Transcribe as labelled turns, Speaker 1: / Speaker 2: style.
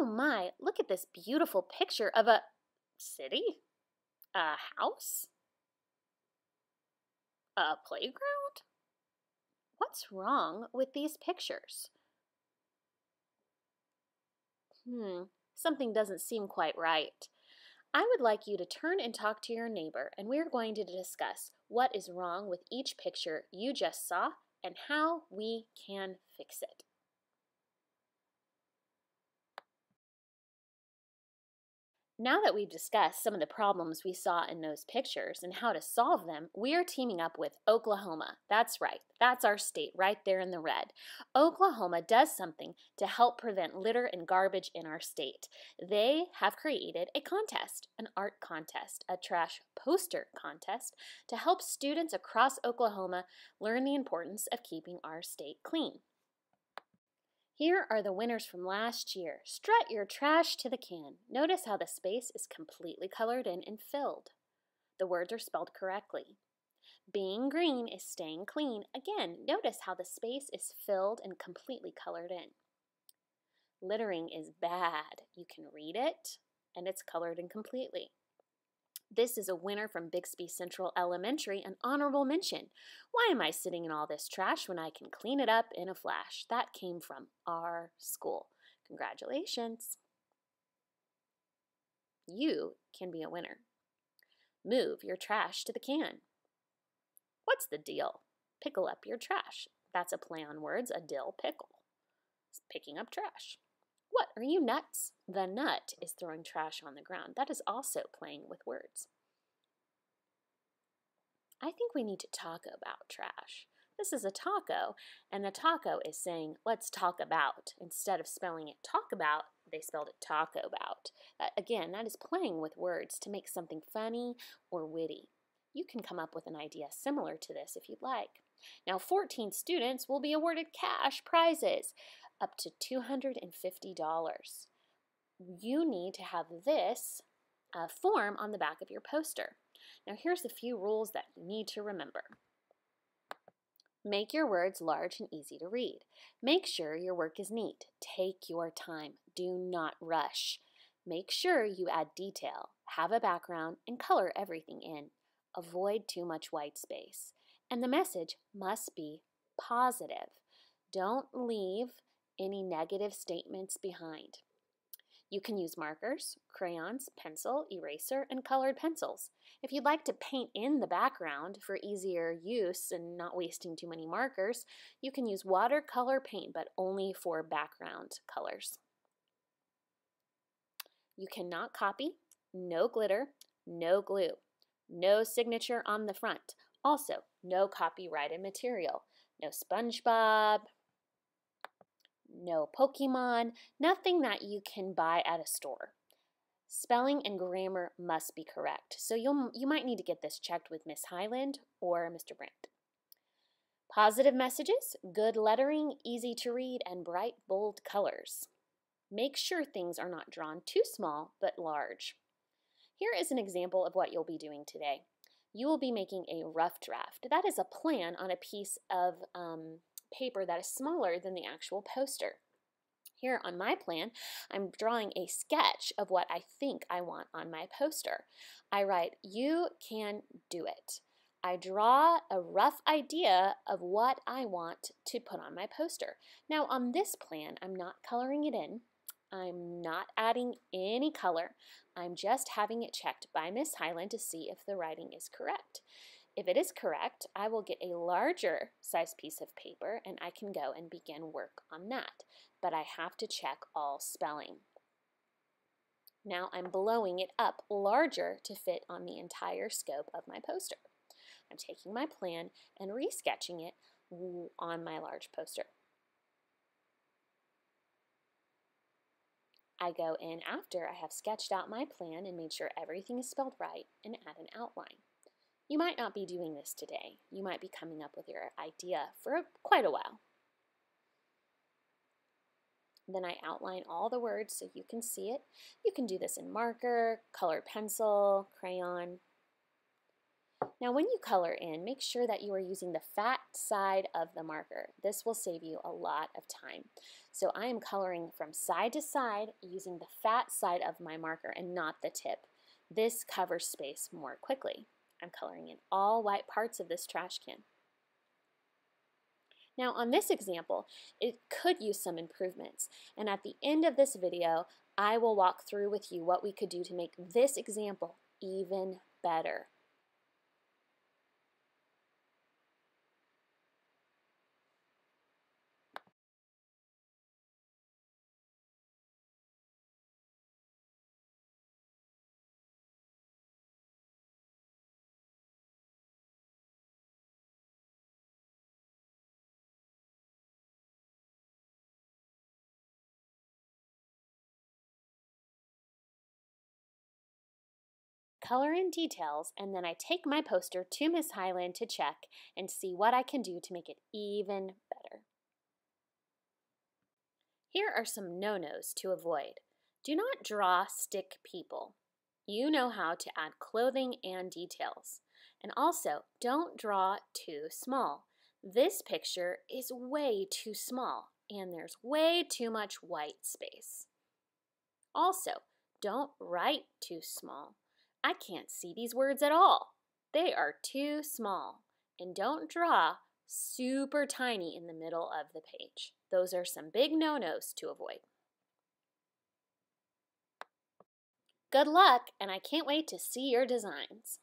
Speaker 1: Oh my, look at this beautiful picture of a city, a house, a playground. What's wrong with these pictures? Hmm, something doesn't seem quite right. I would like you to turn and talk to your neighbor, and we're going to discuss what is wrong with each picture you just saw and how we can fix it. Now that we've discussed some of the problems we saw in those pictures and how to solve them, we are teaming up with Oklahoma. That's right, that's our state right there in the red. Oklahoma does something to help prevent litter and garbage in our state. They have created a contest, an art contest, a trash poster contest to help students across Oklahoma learn the importance of keeping our state clean. Here are the winners from last year. Strut your trash to the can. Notice how the space is completely colored in and filled. The words are spelled correctly. Being green is staying clean. Again, notice how the space is filled and completely colored in. Littering is bad. You can read it, and it's colored in completely. This is a winner from Bixby Central Elementary, an honorable mention. Why am I sitting in all this trash when I can clean it up in a flash? That came from our school. Congratulations. You can be a winner. Move your trash to the can. What's the deal? Pickle up your trash. That's a play on words, a dill pickle. It's picking up trash. What, are you nuts? The nut is throwing trash on the ground. That is also playing with words. I think we need to talk about trash. This is a taco, and the taco is saying, let's talk about. Instead of spelling it talk about, they spelled it taco about. Uh, again, that is playing with words to make something funny or witty. You can come up with an idea similar to this if you'd like. Now, 14 students will be awarded cash prizes up to $250. You need to have this uh, form on the back of your poster. Now here's a few rules that you need to remember. Make your words large and easy to read. Make sure your work is neat. Take your time. Do not rush. Make sure you add detail, have a background, and color everything in. Avoid too much white space. And the message must be positive. Don't leave any negative statements behind. You can use markers, crayons, pencil, eraser, and colored pencils. If you'd like to paint in the background for easier use and not wasting too many markers, you can use watercolor paint, but only for background colors. You cannot copy, no glitter, no glue, no signature on the front. Also, no copyrighted material, no SpongeBob, no Pokemon, nothing that you can buy at a store. Spelling and grammar must be correct, so you'll, you might need to get this checked with Miss Highland or Mr. Brandt. Positive messages, good lettering, easy to read, and bright, bold colors. Make sure things are not drawn too small, but large. Here is an example of what you'll be doing today. You will be making a rough draft. That is a plan on a piece of um, paper that is smaller than the actual poster. Here on my plan, I'm drawing a sketch of what I think I want on my poster. I write, you can do it. I draw a rough idea of what I want to put on my poster. Now on this plan, I'm not coloring it in. I'm not adding any color. I'm just having it checked by Miss Highland to see if the writing is correct. If it is correct, I will get a larger size piece of paper and I can go and begin work on that. But I have to check all spelling. Now I'm blowing it up larger to fit on the entire scope of my poster. I'm taking my plan and resketching it on my large poster. I go in after I have sketched out my plan and made sure everything is spelled right and add an outline. You might not be doing this today. You might be coming up with your idea for quite a while. Then I outline all the words so you can see it. You can do this in marker, colored pencil, crayon. Now when you color in, make sure that you are using the fat side of the marker. This will save you a lot of time. So I am coloring from side to side using the fat side of my marker and not the tip. This covers space more quickly. I'm coloring in all white parts of this trash can. Now on this example, it could use some improvements. And at the end of this video, I will walk through with you what we could do to make this example even better. Color in details, and then I take my poster to Miss Highland to check and see what I can do to make it even better. Here are some no-nos to avoid. Do not draw stick people. You know how to add clothing and details. And also, don't draw too small. This picture is way too small, and there's way too much white space. Also, don't write too small. I can't see these words at all. They are too small. And don't draw super tiny in the middle of the page. Those are some big no-nos to avoid. Good luck, and I can't wait to see your designs.